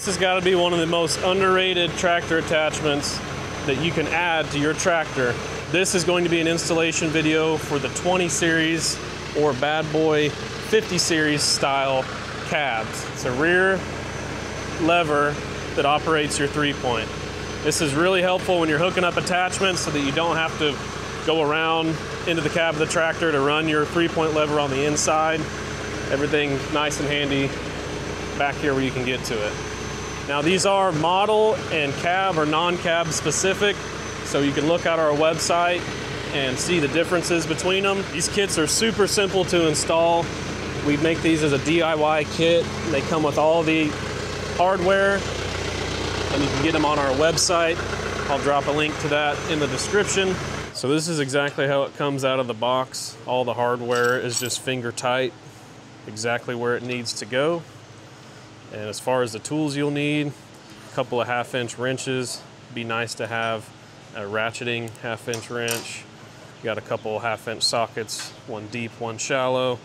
This has got to be one of the most underrated tractor attachments that you can add to your tractor. This is going to be an installation video for the 20 series or bad boy 50 series style cabs. It's a rear lever that operates your three point. This is really helpful when you're hooking up attachments so that you don't have to go around into the cab of the tractor to run your three point lever on the inside. Everything nice and handy back here where you can get to it. Now these are model and cab or non-cab specific, so you can look at our website and see the differences between them. These kits are super simple to install. We make these as a DIY kit. They come with all the hardware and you can get them on our website. I'll drop a link to that in the description. So this is exactly how it comes out of the box. All the hardware is just finger tight, exactly where it needs to go. And as far as the tools you'll need, a couple of half inch wrenches. Be nice to have a ratcheting half inch wrench. You got a couple half inch sockets, one deep, one shallow,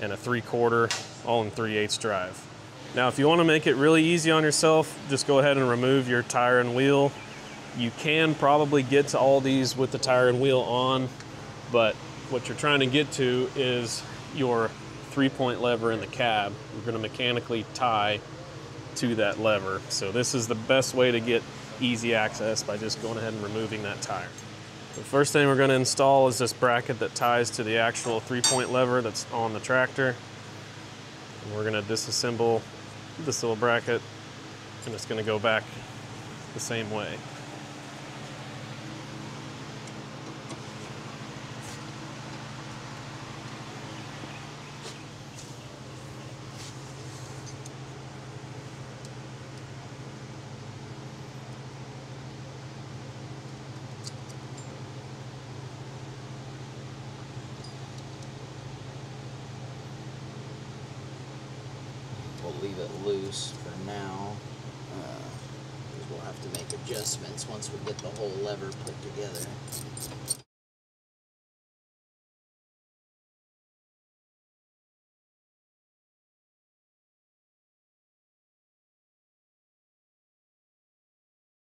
and a three quarter, all in 3 8 drive. Now, if you wanna make it really easy on yourself, just go ahead and remove your tire and wheel. You can probably get to all these with the tire and wheel on, but what you're trying to get to is your three point lever in the cab. We're gonna mechanically tie to that lever. So this is the best way to get easy access by just going ahead and removing that tire. The first thing we're gonna install is this bracket that ties to the actual three point lever that's on the tractor. And we're gonna disassemble this little bracket and it's gonna go back the same way. We'll leave it loose for now. Uh, because we'll have to make adjustments once we get the whole lever put together.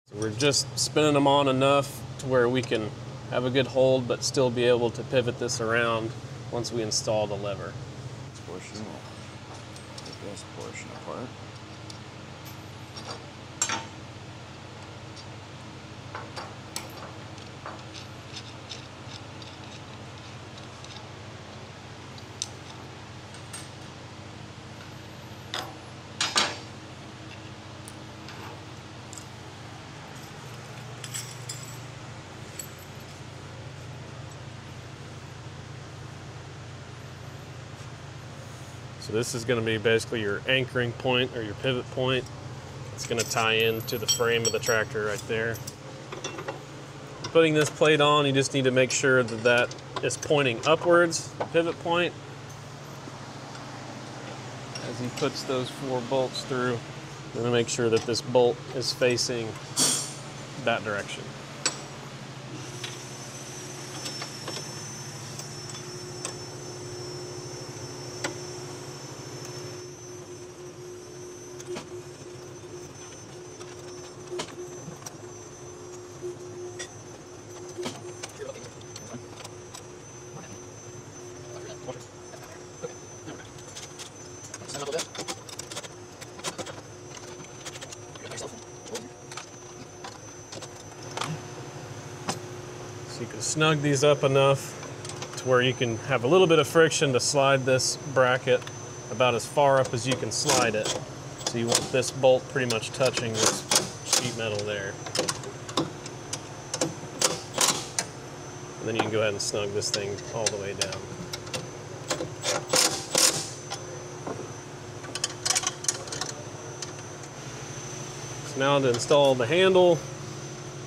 So we're just spinning them on enough to where we can have a good hold but still be able to pivot this around once we install the lever. This portion will take this portion apart. So this is going to be basically your anchoring point or your pivot point. It's going to tie into the frame of the tractor right there. Putting this plate on, you just need to make sure that that is pointing upwards, pivot point. As he puts those four bolts through, I'm going to make sure that this bolt is facing that direction. Snug these up enough to where you can have a little bit of friction to slide this bracket about as far up as you can slide it. So you want this bolt pretty much touching this sheet metal there. And then you can go ahead and snug this thing all the way down. So now to install the handle,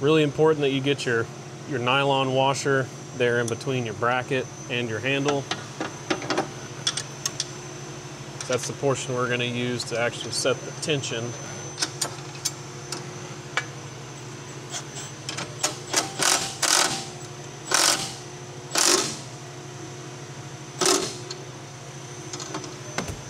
really important that you get your, your nylon washer there in between your bracket and your handle. That's the portion we're going to use to actually set the tension.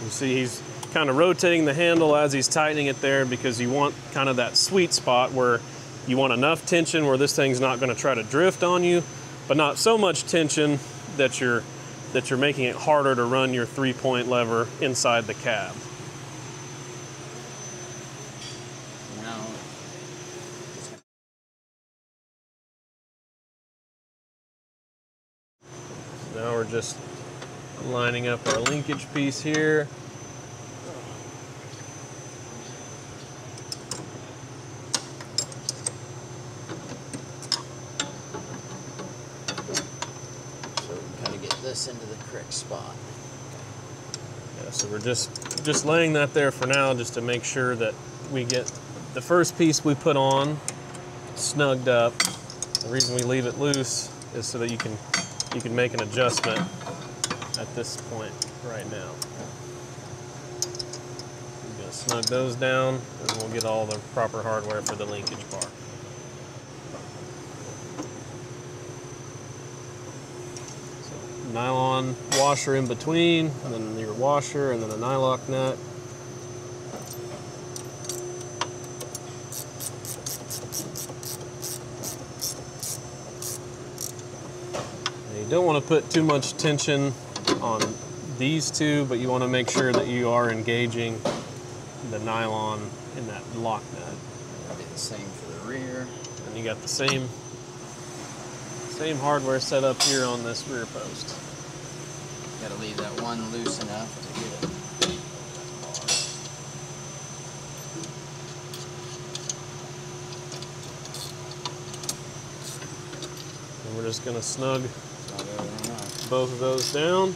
You see he's kind of rotating the handle as he's tightening it there because you want kind of that sweet spot where you want enough tension where this thing's not going to try to drift on you, but not so much tension that you're that you're making it harder to run your three-point lever inside the cab. Now, Now we're just lining up our linkage piece here. so we can kind of get this into the correct spot. Yeah, so we're just just laying that there for now just to make sure that we get the first piece we put on snugged up. The reason we leave it loose is so that you can you can make an adjustment at this point right now. We're gonna snug those down and we'll get all the proper hardware for the linkage bar. Nylon washer in between, and then your washer, and then a nylock nut. Now, you don't want to put too much tension on these two, but you want to make sure that you are engaging the nylon in that lock nut. Be the same for the rear. And you got the same same hardware set up here on this rear post. Got to leave that one loose enough to get it. And we're just gonna snug Snug everything up. both of those down.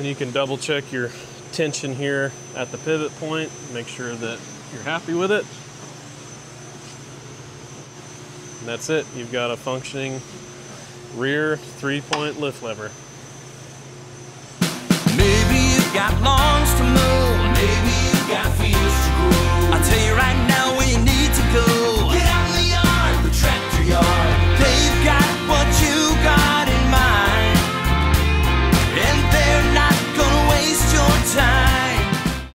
Then you can double check your tension here at the pivot point, make sure that you're happy with it. And that's it. You've got a functioning rear three point lift lever. Maybe you've got lawns to got